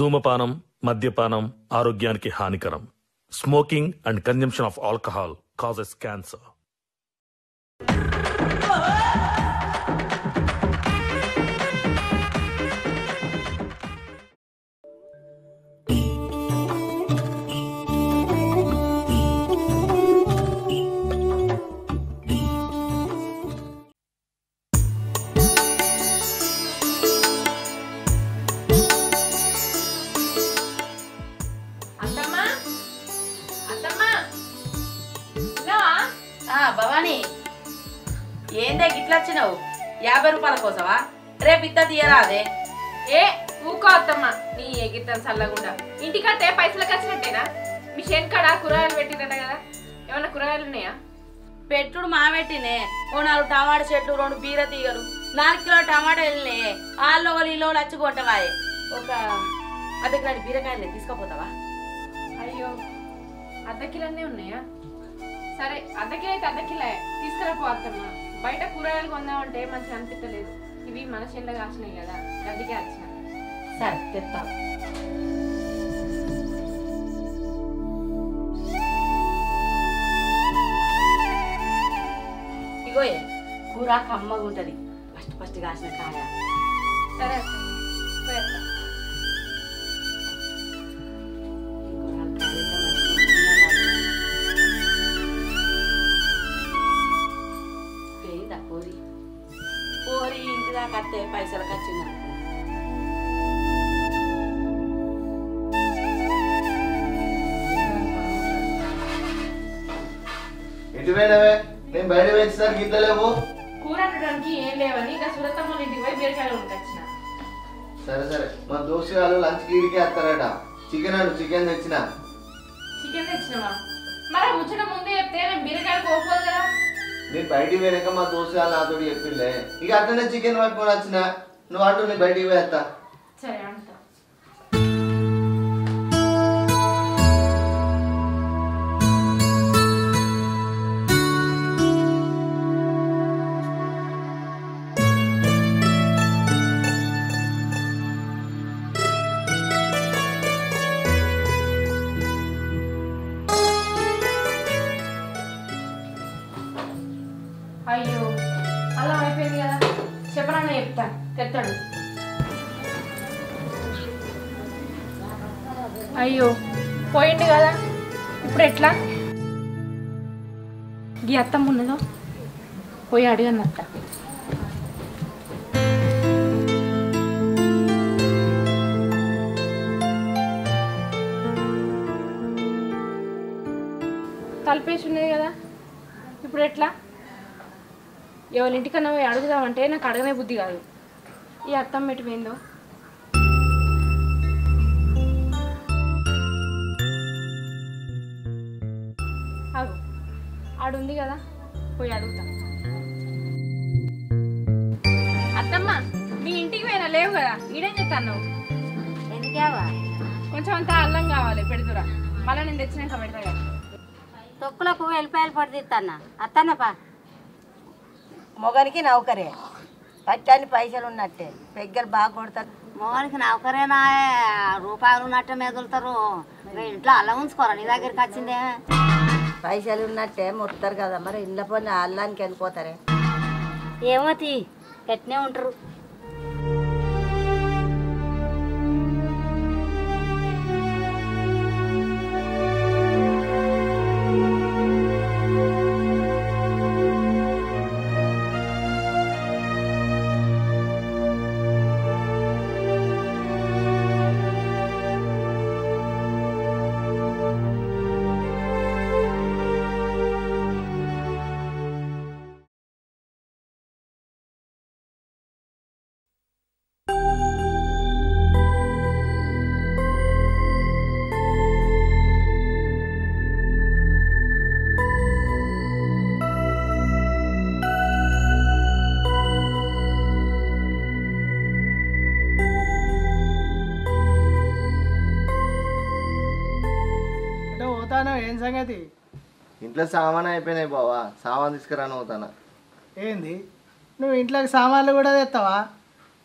ధూమపానం మద్యపానం ఆరోగ్యానికి హానికరం. Smoking and consumption of alcohol causes cancer ఏందే గిట్లా వచ్చినావు? యాభై రూపాయల కోసమా? రేపు ఇత్త తీయరాదే ఏ ఊకో అత్తమ్మా. నీ ఎగిరితాను చల్లగుండా. ఇంటికంటే పైసలకు వచ్చినట్టేనా మీ శనికాడ కూరగాయలు పెట్టినట్ట కదా? ఏమన్నా కూరగాయలు ఉన్నాయా? పెట్టుడు మామెట్టినే ఓ నాలుగు టమాటా చెట్లు రెండు బీర తీగలు నాలుగు కిలో టమాటా వెళ్ళినే. ఆళ్ళు ఒకళ్ళు ఇల్లు వచ్చి కొట్టవాయే ఒక అర్ధ బీరకాయలు తీసుకుపోతావా? అయ్యో అర్ధ కిలోనే ఉన్నాయా? సరే అర్ధ కిలో అయితే అర్ధ కిలో తీసుకురాపో అత్తమ్మ. బయట కూరగాయలు కొందామంటే మంచిగా అనిపించలేదు ఇవి మన చెల్లె కాసినాయి కదా గడ్డికే వచ్చిన సరే తెస్తా ఇగోయే కూర కమ్మగా ఉంటది ఫస్ట్ ఫస్ట్ కాసిన కాయ. సరే ఇట్లా లేవు కూర వండడానికి ఏం లేవని ఇంకా సురత్తమ్మ ఇంటికి పోయి బీరకాయలు వండుకొచ్చిన సరే సరే. మా దోస్తు వాళ్ళు లంచ్ గీడికి వస్తారట. చికెన్ అను చికెన్ తెచ్చిన. చికెన్ తెచ్చినవా? మరి ముచ్చట ముందే చెప్తే నేను బీరకాయలు కోపోదు కదా. నేను బయటికి పోయినాక మా దోస్తు వాళ్ళు నాతో చెప్పిండే ఇక అట్లనే చికెన్ పట్టుకొని వచ్చిన. నువ్వు అంటూ నేను బయటికి పోయేస్తా సరే అయ్యో పోయిండు కదా. ఇప్పుడు ఎట్లా? ఈ అత్తం ఉన్నదో పోయి అడిగాను అత్త. తలపేసి ఉన్నది కదా. ఇప్పుడు ఎట్లా? ఎవరింటికన్నా పోయి అడుగుదామంటే నాకు అడగనే బుద్ధి కాదు. ఈ అత్తం ఎటుపోయిందో పోయిందో? కదా పోయి అడుగుతా. అత్తమ్మ మీ ఇంటికి పోయినా? లేవు కదా? ఈడేం చెప్తాను ఎందుకేవా? కొంచెం అంతా అల్లం కావాలి పెడుతురా. మళ్ళీ నేను తెచ్చినాక పెడతా కదా. తొక్కులకు వెళ్ళిపోయాలు పడిదిస్తాన్న అత్తన్నపా మొగనికి నౌకరే. పట్టాన్ని పైసలు ఉన్నట్టే. పెగ్గలు బాగా కొడతారు. మోనికి నౌకరేనా రూపాయలు ఉన్నట్టే మెదులుతారు. ఇంట్లో అల్లం ఉంచుకోరా? నీ దగ్గరికి వచ్చిందే. పైసలు ఉన్నట్టే ముత్తారు కదా. మరి ఇంట్లో పోయి అల్లానికి వెళ్ళిపోతారే ఏమో తీ గట్టినే ఉంటారు. ఇంట్లో సామాన్ అయిపోయినాయి బావా. సామాన్ తీసుకురాను అవుతానా? ఏంది? నువ్వు ఇంట్లోకి సామాన్లు కూడా తెస్తావా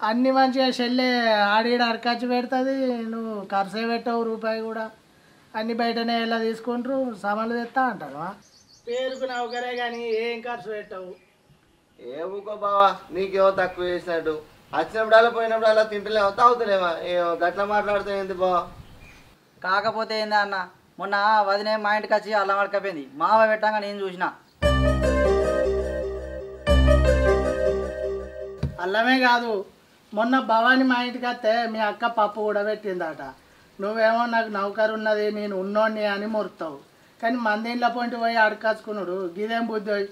అన్ని మంచిగా చెల్లె ఆడిడ అరకచ్చి పెడుతుంది నువ్వు ఖర్చే పెట్టవు రూపాయి కూడా. అన్ని బయటనే ఎలా తీసుకుంటారు సామాన్లు తెస్తా అంటారు పేరుకు నౌకరే కానీ ఏం ఖర్చు పెట్టవు. ఏ ఊకో బావా నీకేమో తక్కువ చేసినట్టు. వచ్చినప్పుడల్లా పోయినప్పుడల్లా తింటలేమో తాగుతలేమా ఏమో గట్లా మాట్లాడితే ఏంది బావ? కాకపోతే ఏందా అన్న మొన్న వదినే మా ఇంటికి వచ్చి అల్లం వడకపోయింది. మావ పెట్టంగా నేను చూసిన. అల్లమే కాదు మొన్న భవాని మా ఇంటికి వస్తే మీ అక్క పప్పు కూడా పెట్టిందట. నువ్వేమో నాకు నౌకరు ఉన్నది నేను ఉన్నోడిని అని మొరుతావు. కానీ మంది ఇంట్లో పొంటి పోయి అడకాచుకున్నాడు గిదేం బుద్ధి పోయి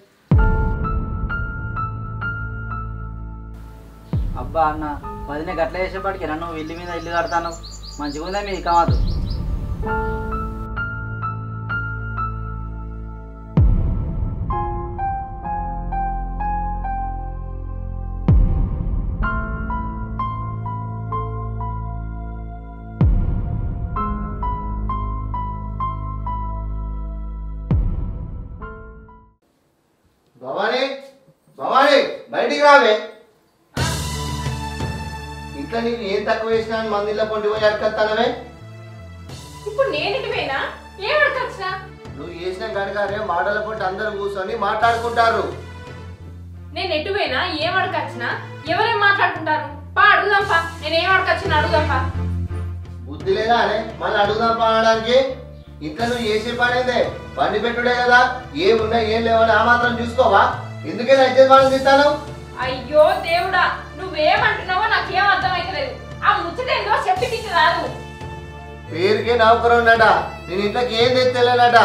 అబ్బా అన్న వదినే గట్ల చేసేపాటికి నన్ను ఇల్లు మీద ఇల్లు కడతాను మంచిగా ఉందా మీ కాదు రావే ఇంట్లో నీకు ఏం తక్కువ వేసినా అని మందిలో పొంటి పోయి అడకత్తానవే ఇప్పుడు పోయినా ఏం నువ్వు చేసిన కనుక మాటల పొంటి అందరూ కూర్చొని మాట్లాడుకుంటారు. నేను ఎటు పోయినా ఏం అడగచ్చునా ఎవరేం మాట్లాడుకుంటారు? పా అడుగుదాంపా నేను ఏం అడగచ్చునా అడుగుదాంపా బుద్ధి లేదా అనే? మళ్ళీ అడుగుదాం పాడడానికి ఇంట్లో నువ్వు చేసే పనేదే? బండి పెట్టుడే కదా. ఏమున్నా ఏం లేవని ఆ మాత్రం చూసుకోవా? ఎందుకే నచ్చేది వాళ్ళని తిట్టాను అయ్యో దేవుడా నువ్వేమంటున్నావో నాకేం అర్థమైతలేదు. ఆ ముచ్చటేందో చెప్పి తిట్టి రాదు. పేరుకే నౌకరు ఉన్నట నేను ఇంట్లోకి ఏం తెచ్చలేనట.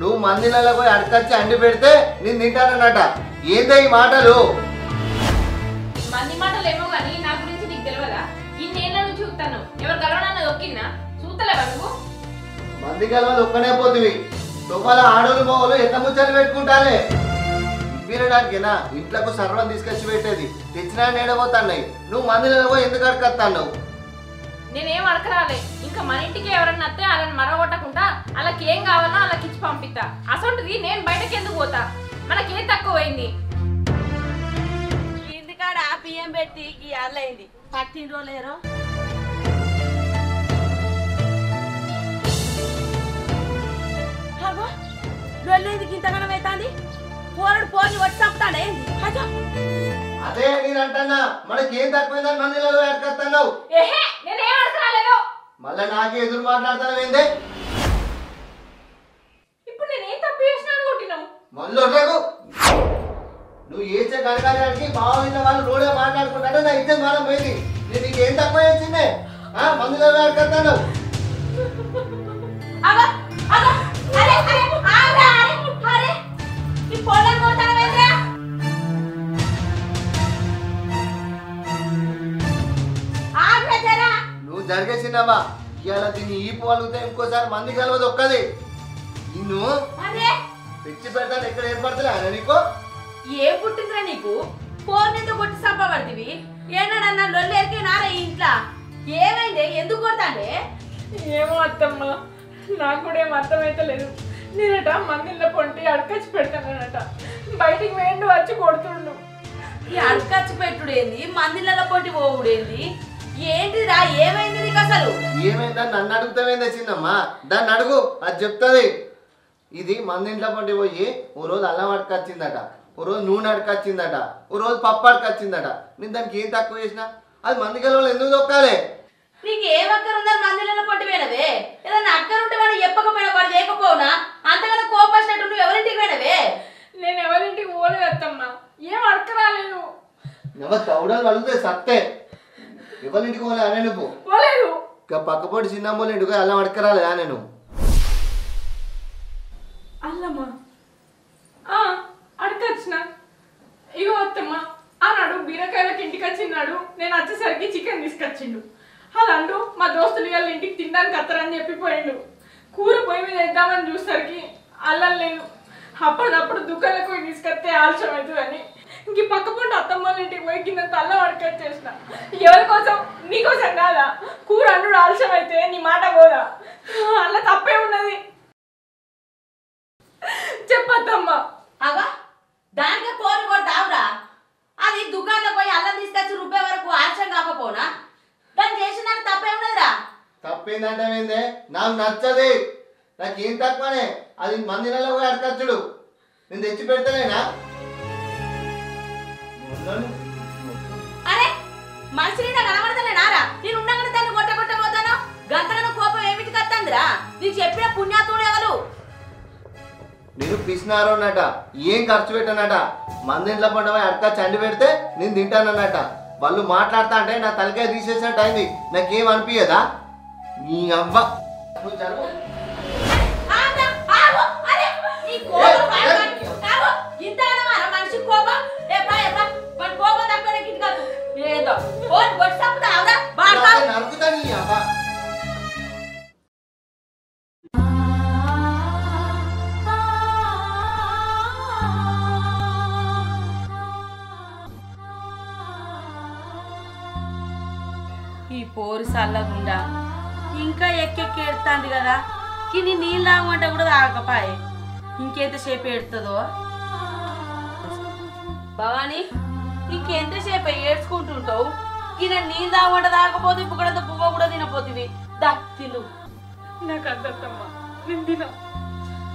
నువ్వు మందిలలో పోయి అడకచ్చి అండి పెడితే నేను తింటానన్నట. ఏందే ఈ మాటలు? మంది మాటలు ఏమో కానీ నా గురించి నీకు తెలియదా ఇన్నేళ్ళ నుంచి చూస్తాను ఎవరు గలవనన్న దొక్కినా చూస్తలేవా నువ్వు? మంది కలవదు ఒక్కనే పోతివి. తుమ్మల ఆడోళ్ళు మోగలు ఎంత ముచ్చలు పెట్టుకుంటానే ఇవ్వడానికేనా ఇంట్లోకి సర్వం తీసుకొచ్చి పెట్టేది. తెచ్చినా నేడబోతున్నాయి. నువ్వు మందిలో పోయి ఎందుకు అడకత్తాను నేనేం అడకరాలే ఇంకా మన ఇంటికి ఎవరన్నా వస్తే వాళ్ళని మరగొట్టకుండా వాళ్ళకి ఏం కావాలో వాళ్ళకి ఇచ్చి పంపిస్తా. అసొంటిది నేను బయటకి ఎందుకు పోతా? మనకేం తక్కువ అయింది ఇంటికాడ బియ్యం పెట్టి ఈ అల్లయింది. పట్టిండ్రో లేరో? అగో లొల్లేది గింతగనం అవుతుంది పోరడు పోని వచ్చి చంపుతాడే అదో నేను అంటున్నా మనకి ఏం తక్కువైందని ఏహే నేనేం అడకరాలేదు మళ్ళా నాకే ఎదురు మాట్లాడతాను ఏందే? ఇప్పుడు నేనేం తప్పు మళ్ళీ నువ్వు ఏచే కనకాడానికి బాగున్న వాళ్ళు రోడే మాట్లాడుకుంటాడే నా ఇద్దరు మానం పోయింది. నేను నీకు ఏం తక్కువ చేసిందే? మందులో అడకత్తాను జరిగేసినావా ఇవాళ దీన్ని ఈ పోలిగితే ఇంకోసారి మంది కలవదు ఒక్కది. నిన్ను అరే! తెచ్చి పెడతాను ఎక్కడ ఏర్పడతలే ఆయన నీకు? ఏం పుట్టిందిరా నీకు? పోర్నితో కొట్టి సంపబడితివి ఏనాడన్నా లొల్లేరికి నారా ఈ ఇంట్లో? ఏమైంది? ఎందుకు కొడతాండే? ఏమో అత్తమ్మ నాకు కూడా ఏం అర్థమైతలేదు నేనట మందిళ్ళ పొంటి అడకచ్చి పెడతానట బయటికి వేండు వచ్చి కొడుతుండు. ఈ అడకచ్చి పెట్టుడేంది? మందిళ్ళ పొట్టి పోవుడేంది? ఏంటిరా ఏమైంది నీకు అసలు? ఏమైందని నన్ను అడుగుతావేందే చిన్నమ్మా? దాన్ని అడుగు అది చెప్తుంది. ఇది మంది ఇంట్లో పండి పోయి ఓ రోజు అల్లం అడకొచ్చిందట ఓ రోజు నూనె అడకొచ్చిందట ఓ రోజు పప్పు అడకొచ్చిందట నేను దానికి ఏం తక్కువ చేసిన? అది మంది కలవలు ఎందుకు దొక్కాలి? నీకు ఏం అక్కరుందని మందిళ్ళ పొట్టి పోయినవే? ఏదన్నా అక్కరుంటే వాడు చెప్పకపోయినా వాడు చేయకపోవునా అంతకన్నా కోపచ్చినట్టు నువ్వు ఎవరింటికి పోయినవే? నేను ఎవరింటికి పోలేదు అత్తమ్మ. ఏం అడకరాలేదు ఎవరు తౌడలు అడిగితే సత్తే. ఎవరింటికి పోలే? అనే నువ్వు పోలేదు. ఇక పక్కపొడి చిన్నమ్మోళ్ళ ఇంటికి అల్లం అడకరాలేదా నేను. అల్లమ్మా. ఆ, అడగచ్చిన ఇగో అత్తమ్మ అన్నాడు బీరకాయలకి ఇంటికి నేను వచ్చేసరికి చికెన్ తీసుకొచ్చిండు. మా దోస్తులు వాళ్ళ ఇంటికి తినడానికి వస్తారని చెప్పిపోయిండు కూర పొయ్యి మీద వేద్దామని చూసరికి అల్లం లేదు అప్పటిదప్పుడు దుకాణాలకు పోయి తీసుకొస్తే ఆలస్యం అవుతుందని ఇంక పక్క పూట అత్తమ్మలు ఇంటికి పోయి కింద తల్ల వర్కట్ చేసిన. ఎవరి కోసం? నీకోసం కాదా? కూర అన్నుడు ఆలస్యం అయితే నీ మాట పోదా? అలా తప్పే ఉన్నది. చెప్పత్తమ్మ అగా దానికే కోరి కూడా తావురా. అది దుకాణంలో పోయి అల్లం తీసుకొచ్చి రూపాయి వరకు ఆలస్యం కాకపోనా? దాన్ని చేసిన తప్పే ఉన్నదిరా. తప్పిందంటే నాకు నచ్చది. నాకేం తక్కువనే? అది మందిరాల్లో పోయి అడకచ్చుడు. నేను తెచ్చి పెడతలేనా? అరే నాకు కనబడతలేనారా నేను దాన్ని కొట్ట కోపం ఏమిటి కత్తందిరా? నీకు చెప్పిన పుణ్యాతుడు ఎవరు? నేను పిసినారు అన్నట ఏం ఖర్చు పెట్టనట? మందింట్లో పండుగ అడక చండి పెడితే నేను తింటానన్నట. వాళ్ళు మాట్లాడతా అంటే నా తలకాయ తీసేసినట్టు అయింది నాకేం అనిపించదా నీ అవ్వ. నువ్వు జరుగు. ఈ పోరు చల్లగుండా ఇంకా ఎక్కెక్కి ఎడుతుంది కదా. కిని నీళ్ళు తాగమంటే కూడా తాగపాయే ఇంకెంతసేపు ఎడుతుందో భవానీ? ఇంకెంతసేపు ఏడ్చుకుంటుంటావు? కిన నీళ్ళు తాగమంటే తాగకపోతే ఇప్పుడు పువ్వ కూడా తినపోతుంది దా తిను. నాకు నేను తినా.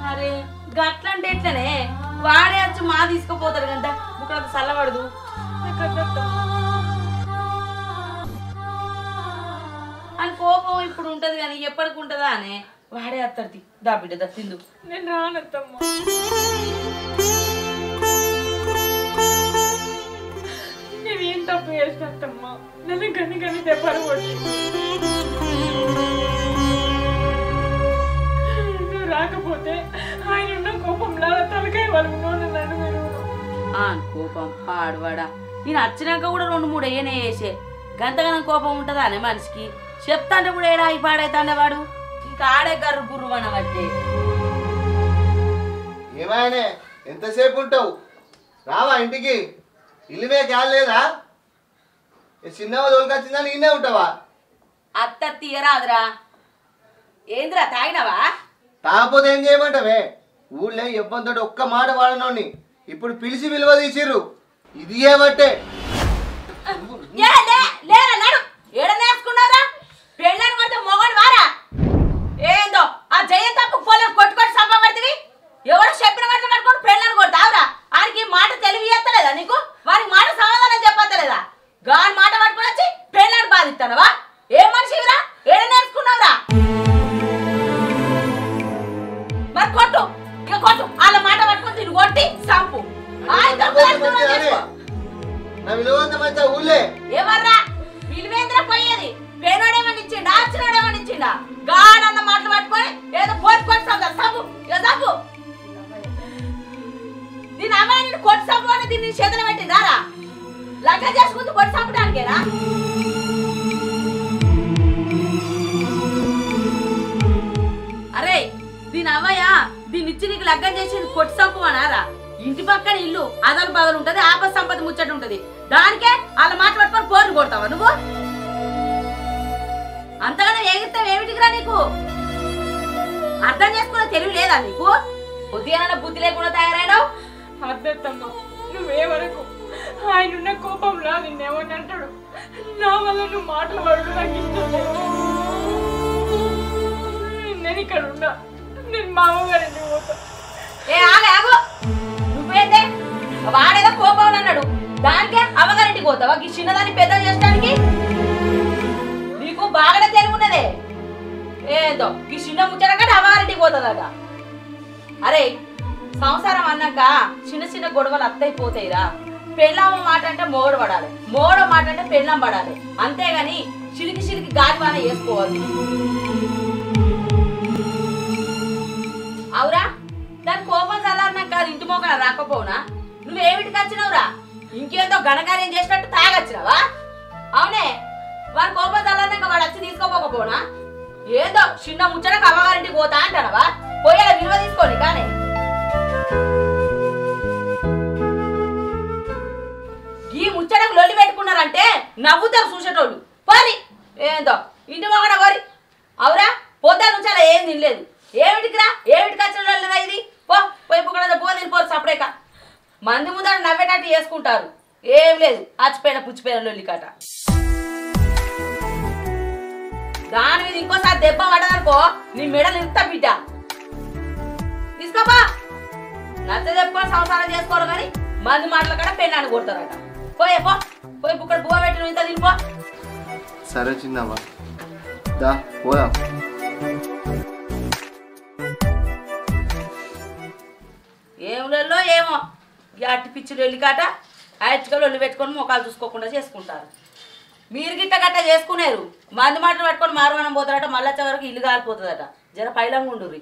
అరే గట్లంటే ఎట్లనే? వాడే వచ్చి మా తీసుకుపోతాడు కదా బుక్కడకు చల్లబడదు. నాకు అని కోపం ఇప్పుడు ఉంటది కానీ ఎప్పటికి ఉంటుందా అనే? వాడే అత్తది దా బిడ్డ దా తిందు. నేను రానత్తమ్మా. చేసినట్టమ్మా. నన్ను గని గని దెబ్బలు కొట్టి. నువ్వు రాకపోతే ఆయన ఉన్న కోపంలో తలకాయ వాళ్ళు నన్ను మీరు. ఆ కోపం పాడవాడా. నేను వచ్చినాక కూడా రెండు మూడు ఏనే వేసే గంతగానం కోపం ఉంటుందా అనే మనిషికి? చెప్తాంటే కూడా ఏడా పాడైతాండే వాడు? ఇంకా ఆడే గర్రు గుర్రు అనబట్టే ఏమాయనే ఎంతసేపు ఉంటావు? రావా ఇంటికి? ఇల్లు మీద క్యాల్ లేదా? చిన్నవ తోలుకొచ్చిందా? నేనే ఉంటావా? అత్త తీయరాదురా. ఏందిరా తాగినవా? కాకపోతే ఏం చేయమంటావే? ఊళ్ళో ఇబ్బంది ఒక్క మాట వాడనోని ఇప్పుడు పిలిచి విలువ తీసిర్రు. ఇది ఏమంటే ఏందో ఆ జయంత్ పొలం కొట్టుకొని సంపబడితివి ఎవడో చెప్పిన మాట కట్టుకొని పెళ్ళని కొడతావురా? ఆయనకి మాట తెలివి చేస్తలేదా నీకు? వారికి మాట సమాధానం చెప్పలేదా గాని మాట పట్టుకొని వచ్చి పెళ్ళని బాధిస్తానవా? ఏ మనిషివిరా? ఏడ నేర్చుకున్నావురా? మరి కొట్టు. ఇక కొట్టు. వాళ్ళ మాట పట్టుకొని తిని కొట్టి సంపు ఎవర్రా విలువేంద్ర పోయేది. పేనోడేమని ఇచ్చిండా? ఆర్చినోడేమని ఇచ్చిండా? గాడన్న మాటలు పట్టుకొని ఏదో పోటీ కొట్టి సంపు సంపు ఇక సంపు దీని అమ్మాయి కొట్టి సంపు అని దీన్ని చేతులు పెట్టిందారా లగ్గ చేసుకుంటూ పొడి సంపడానికేనా? అరే దీని అవ్వయ్య దీని ఇచ్చి నీకు లగ్గం చేసి కొట్టి సంపు ఇంటి పక్కన ఇల్లు అదలు బదలు ఉంటది ఆపద సంపద ముచ్చట ఉంటది. దానికే వాళ్ళ మాట పట్టుకొని పోర్లు కొడతావా నువ్వు? అంతగానో ఎగిరితే ఏమిటికిరా నీకు? అర్థం చేసుకునే తెలివి లేదా నీకు? ఉదయాన బుద్ధి లేకుండా తయారైనావు? అర్థమ్మా నువ్వే వరకు ఆయన ఉన్న కోపంలో నిన్నేమని అంటాడు. నా వల్ల నువ్వు మాట్లాడు నాకు ఇష్టం లేదు. నేను ఇక్కడ ఉన్నా. నేను మామగారిని పోతా. ఏ ఆగే ఆగు. వాడేదో కోపం అన్నాడు. దానికే అమ్మగారింటికి పోతావా? ఈ చిన్నదాన్ని పెద్ద చేసడానికి నీకు బాగానే తెలుగున్నదే ఏదో ఈ చిన్న ముచ్చటంగా అమ్మగారింటికి పోతుందట. అరే సంసారం అన్నాక చిన్న చిన్న గొడవలు అత్తైపోతాయిరా పెళ్ళామ మాట అంటే మోడ పడాలి. మోడ మాట అంటే పెళ్ళాం పడాలి. అంతేగాని చిలికి చిలికి గాలి వేసుకోవాలి అవురా? దాని కోపం చల్లారినాక కాదు ఇంటి మోకన రాకపోవునా? నువ్వేమిటికి వచ్చినావురా? ఇంకేందో ఘనకార్యం చేసినట్టు తాగొచ్చినావా? అవునే? వారి కోపం చల్లారినాక వాడు వచ్చి తీసుకోపోకపోనా? ఏదో చిన్న ముచ్చటకు అమ్మగారింటికి పోతా అంటానవా? పోయేలా విలువ తీసుకోండి కానీ. లొల్లి నవ్వుతారు చూసేటోళ్ళు. పోని ఏందో ఇంటి మొగడ కోరి అవురా పొద్దు నుంచి అలా ఏం తినలేదు. ఏమిటికిరా ఏమిటికి వచ్చిన వాళ్ళు ఇది? పో పోయి పుక్కడ పో తినిపోరు సపరేక. మంది ముందర నవ్వేటట్టు చేసుకుంటారు. ఏం లేదు అచ్చిపోయిన పుచ్చిపోయిన లొల్లికాట. దాని మీద ఇంకోసారి దెబ్బ పడదనుకో నీ మెడలు ఇంత బిడ్డ. తీసుకోపా నచ్చ చెప్పుకొని సంసారం చేసుకోరు కానీ మంది మాటల కూడా పెళ్ళాన్ని కొడతారట. పోయే పో. పోయి ఇక్కడ బువ్వ పెట్టి నువ్వు ఇంత తినిపో. సరే చిన్నమ్మ. దా పోదాం. ఏములలో ఏమో? ఈ అట్టి పిచ్చులు వెళ్ళికాట ఆయట్టుకలు ఒళ్ళు పెట్టుకొని ముఖాలు చూసుకోకుండా చేసుకుంటారు. మీరు గిట్ట గట్ట చేసుకునేరు. మంది మాటలు పట్టుకొని మారవనం పోతారట మళ్ళీ వచ్చే వరకు ఇల్లు కాలిపోతుందట. జర పైలంగా ఉండుర్రి.